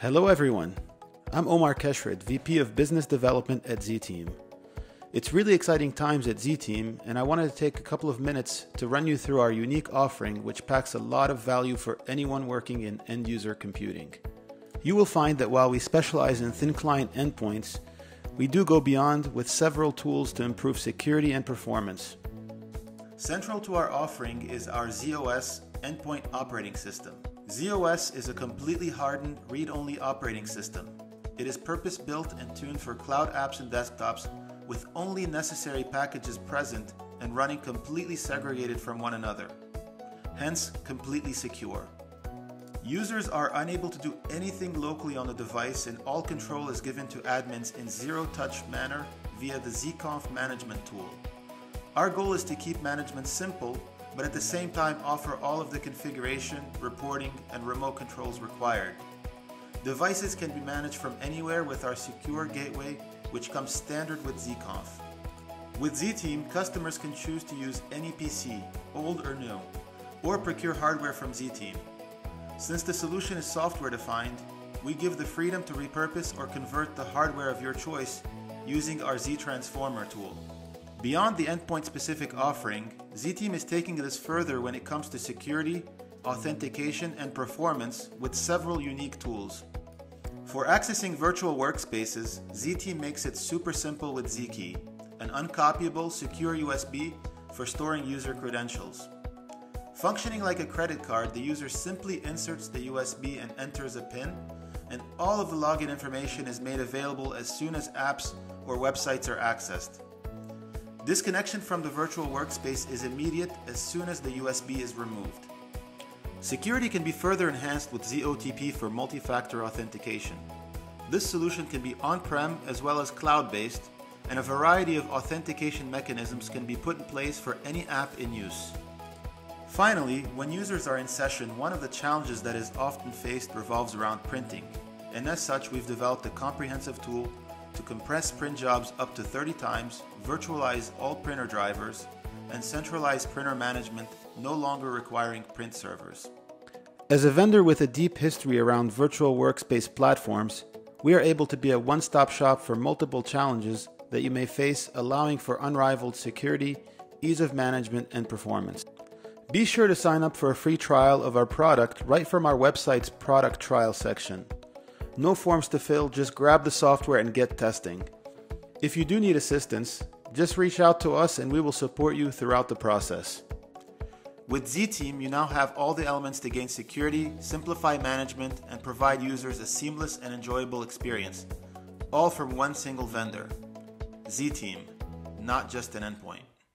Hello, everyone. I'm Omar Keshred, VP of Business Development at ZeeTim. It's really exciting times at ZeeTim, and I wanted to take a couple of minutes to run you through our unique offering, which packs a lot of value for anyone working in end user computing. You will find that while we specialize in thin client endpoints, we do go beyond with several tools to improve security and performance. Central to our offering is our ZOS endpoint operating system. ZOS is a completely hardened read only operating system. It is purpose built and tuned for cloud apps and desktops with only necessary packages present and running completely segregated from one another, hence, completely secure. Users are unable to do anything locally on the device, and all control is given to admins in zero touch manner via the zconf management tool. Our goal is to keep management simple but at the same time offer all of the configuration, reporting, and remote controls required. Devices can be managed from anywhere with our secure gateway, which comes standard with zconf. With ZeeTim, customers can choose to use any PC, old or new, or procure hardware from ZeeTim. Since the solution is software defined, we give the freedom to repurpose or convert the hardware of your choice using our Z Transformer tool. Beyond the endpoint specific offering, ZeeTim is taking this further when it comes to security, authentication, and performance with several unique tools. For accessing virtual workspaces, ZeeTim makes it super simple with ZKey, an uncopyable, secure USB for storing user credentials. Functioning like a credit card, the user simply inserts the USB and enters a PIN, and all of the login information is made available as soon as apps or websites are accessed. Disconnection from the virtual workspace is immediate as soon as the USB is removed. Security can be further enhanced with ZOTP for multi-factor authentication. This solution can be on-prem as well as cloud-based, and a variety of authentication mechanisms can be put in place for any app in use. Finally, when users are in session, one of the challenges that is often faced revolves around printing, and as such we've developed a comprehensive tool to compress print jobs up to 30 times, virtualize all printer drivers, and centralize printer management, no longer requiring print servers. As a vendor with a deep history around virtual workspace platforms, we are able to be a one stop shop for multiple challenges that you may face, allowing for unrivaled security, ease of management, and performance. Be sure to sign up for a free trial of our product right from our website's product trial section. No forms to fill, just grab the software and get testing. If you do need assistance, just reach out to us and we will support you throughout the process. With ZeeTim, you now have all the elements to gain security, simplify management, and provide users a seamless and enjoyable experience, all from one single vendor. ZeeTim, not just an endpoint.